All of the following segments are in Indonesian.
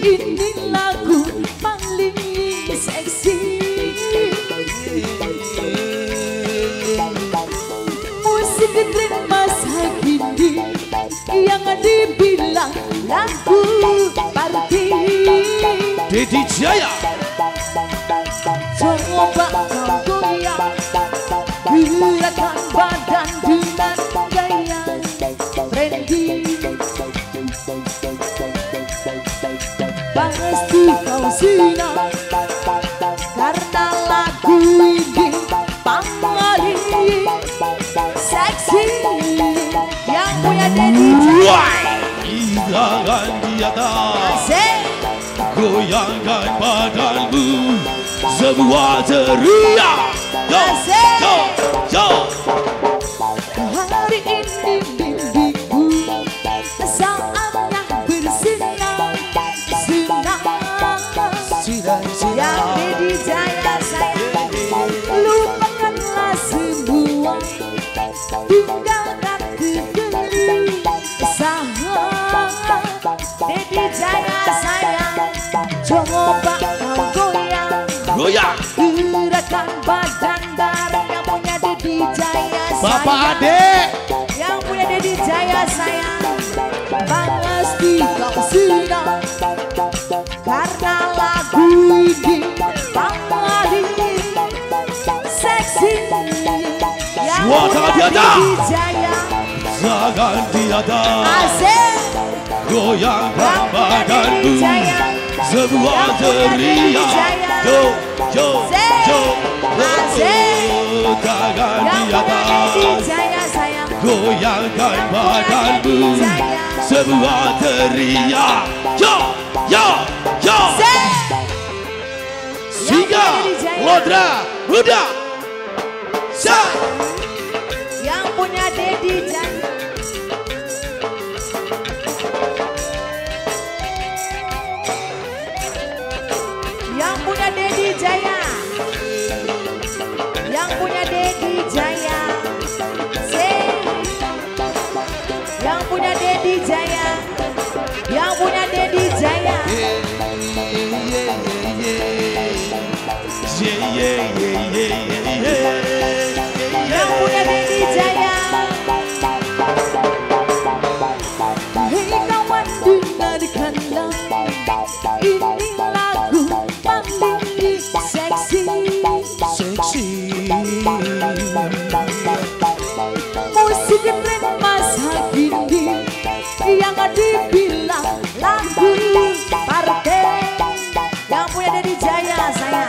ini lagu paling seksi. Musik ritme masa kini yang dibilang lagu party Deddy Jaya. Kau sinar. Karena lagu ini paling seksi Yang punya Dedi Why Jangan tiada Asik. Goyangkan badanmu Semua ceria. Asik. yo, yo. Hari ini goyang. Goyang Gerakan badan bareng yang punya Dedi Jaya sayang. Bapak adik yang punya Dedi Jaya sayang. Pasti kau sinar Karena lagu ini paling seksi. Yang punya di. Dedi Jaya. Jangan tiada Asik. Goyangkan Yang punya Dedi badanmu Semua Jangan Yang punya Dedi tiada Jaya sayang Goyangkan badanmu. Semua Yo, yo, yo Asik Singa. Lodra, Muda Sa Yang punya Dedi Yang punya Dedi Jaya. Yang punya Dedi Jaya. Say. Yang punya Dedi Jaya. Yang punya Dedi Jaya. Yeah, yeah, yeah, yeah, yeah. Yang Musik tren masa kini Yang dibilang lagu party Yang punya Dedi Jaya sayang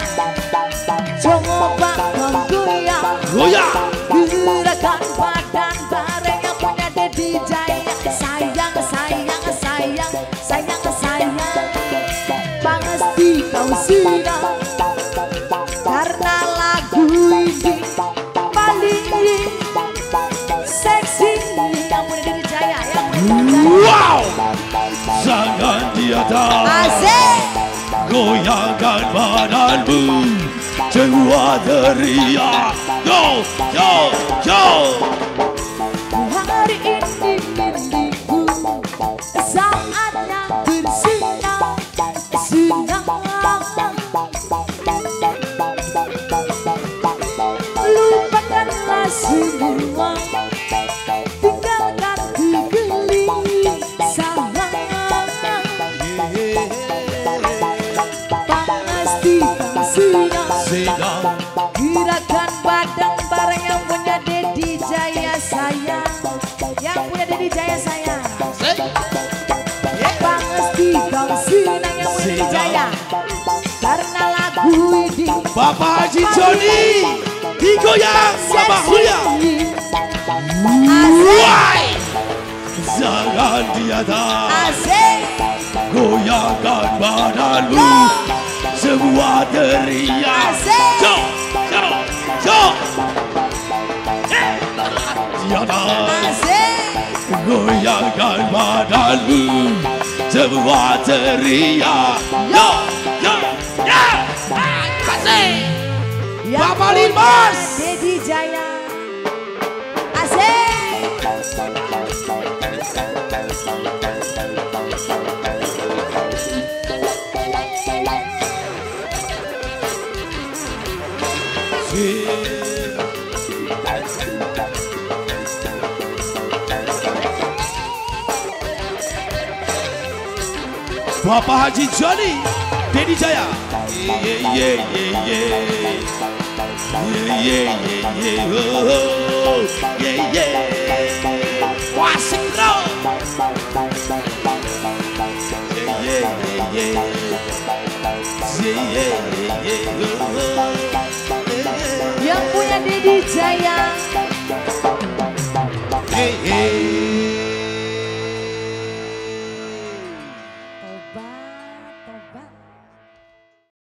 Coba kau goyang Goyang Gerakan badan bareng yang punya Dedi Jaya. Sayang, sayang, sayang, sayang, sayang. Pasti kau sinar Wow! Jangan tiada Asik Goyangkan badanmu. Semua ceria Yo, yo, yo. Hari ini mimpiku. Saatnya bersinar. Sinar Lupakanlah semua Jaya. Karena lagu ini Bapak Haji Joni Digoyang sama Asik. Why Jangan tiada Asik. Goyangkan badanmu. Semua teriak. Asik. Yo, yo, yo Tiada Asik. Goyangkan badanmu Semua teriak Yo, yo, yo. Kasih. Yang Bapak Limas. Dedi Jaya. Asik Bapak Haji Joni Dedi Jaya Ye ye ye ye Ye ye ye ye oh, Ye ye Wasik bro Ye ye ye ye Ye ye ye ye oh, Yang punya Dedi Jaya Hey hey